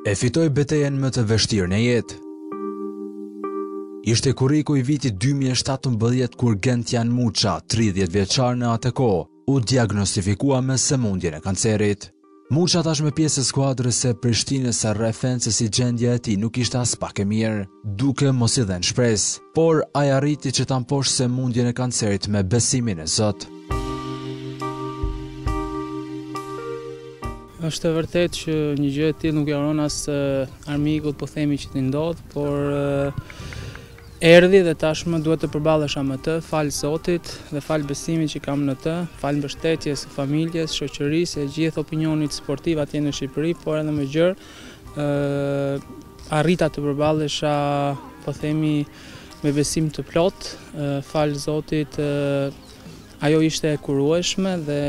E fitoi betejen më të vështirë në jetë. Ishte korriku i vitit 2017 kur Gentian Muça, 30-vjeçar në atë kohë, u diagnostifikua me sëmundjen e kancerit. Muça tashmë pjesë e skuadrës së Prishtinës rrëfen se si gjendja e tij nuk ishte aspak e mirë, duke mos i dhënë shpresë, por ai arriti që ta mposhtë sëmundjen e kancerit me besimin në Zot. Është e vërtetë që një gjë e tillë nuk ia uron as armikut, po themi që t'i ndodhë, por Erdhi dhe tashmë duhet të përballesha me të, falë Zotit dhe falë besimit që kam në të, falë mbështetjes së familjes, shoqërisë e gjithë opinionit sportiv atje në Shqipëri, por edhe më gjerë, arrita të përballesha, po themi, me besim të plotë, falë Zotit, ajo ishte e kurueshme dhe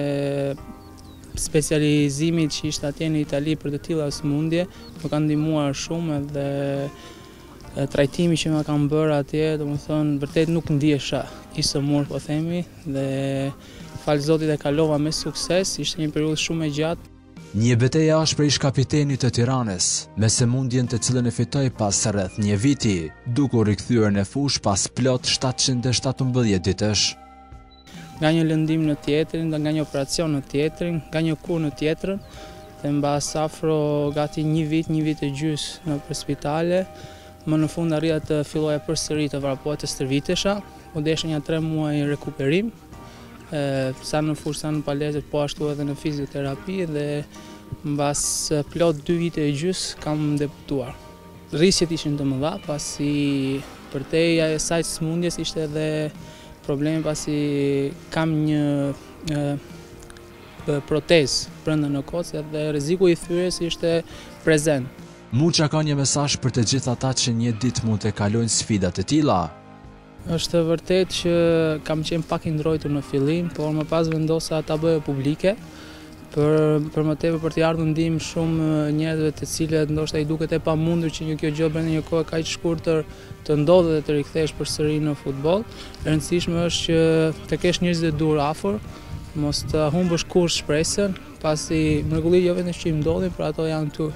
specializimit që ishte atje në Itali për të tilla sëmundje, më ka ndihmuar shumë edhe Trajtimi që më kanë bërë atje, domethënë vërtet nuk ndihesha i sëmurë po themi dhe falë Zotit e kalova me sukses, ishte një periudhë shumë e gjatë. Një betejë e ashpër e ish-kapitenit të Tiranës, me sëmundjen të cilën e fitoi pas rreth një viti, duke u rikthyer në fushë pas plot shtatëqind e shtatëmbëdhjetë ditësh. nga një lëndim në tjetrin dhe nga një operacion në tjetrin, nga një kurë në tjetrën, dhe mbas afro gati një vit, një vit e gjys nëpër spitale, më në fund arrita të filloja përsëri të vrapoja, të stërvitesha, u deshën një tre muaj rekuperim, sa në fushë, sa në palestër, po ashtu edhe në fizioterapi dhe mbas plot dy vit e gjys kam debutuar. Risqet ishin të mëdha, pasi përtej asaj sëmundjes ishte edhe Problemi pasi kam një protezë brenda në kockë dhe rreziku i thyerjes ishte prezent. Muça ka një mesazh për të gjithë ata që një ditë mund të kalojnë sfida të tilla. Është e vërtetë që kam qenë pak i ndrojtur në fillim, por më pas vendosa ta bëja publike. Por për më tepër për t'i ardhur në ndihmë shumë njerëzve të cilët ndoshta i duket e pamundur që një kjo gjë brenda një kohe kaq të shkurtër të ndodhë dhe të rikthesh përsëri në futboll, e rëndësishme është që të kesh njerëzit e duhur afër, mos të humbësh kurrë shpresën, pasi mrekullitë jo vetëm që ndodhin, por ato janë këtu,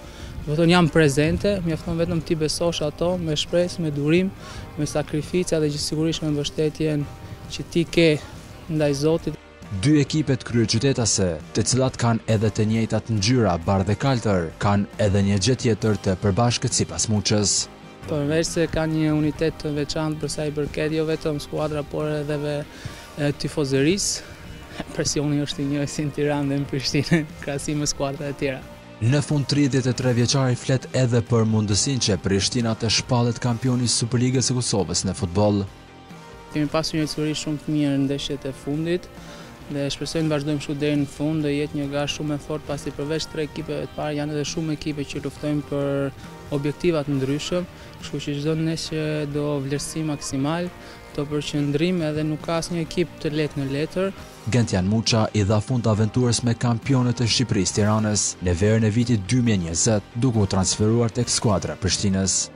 domethënë janë prezente, mjafton vetëm t'i besosh ato me shpresë, me durim, me sakrifica dhe sigurisht me mbështetjen që ti ke ndaj Zotit. Dy ekipet kryeqytetase, të cilat kanë edhe të njëjtat ngjyra bardhekaltër, kanë edhe një gjë tjetër të përbashkët sipas Muçës. Përveç se kanë një unitet të veçantë për sa i përket jo vetëm skuadra por edhe ve tifozërisë, presioni është i njëjtë si në Tiranë dhe në Prishtinë, krahasim me skuadrat e tjera. Në fund tridhjetë e tre vjeçari flet edhe për mundësinë që Prishtina të shpallet kampion i Superligës së Kosovës në futboll. Kemi pasu një ecuri shumë të mirë në ndeshjet e fundit dhe shpresojmë të vazhdojmë kështu deri në fund, do jetë një garë shumë e fortë pasi përveç tre ekipeve të parë janë edhe shumë ekipe që luftojnë për objektiva të ndryshëm, kështu që çdo ndeshje do vlerësim maksimal, do përqendrim edhe nuk ka asnjë ekip të lehtë në letër. Gentian Muça i dha fund aventurës me kampionët e Shqipërisë Tiranës në verën e vitit dy mijë e njëzet, duke u transferuar tek skuadra e Prishtinës.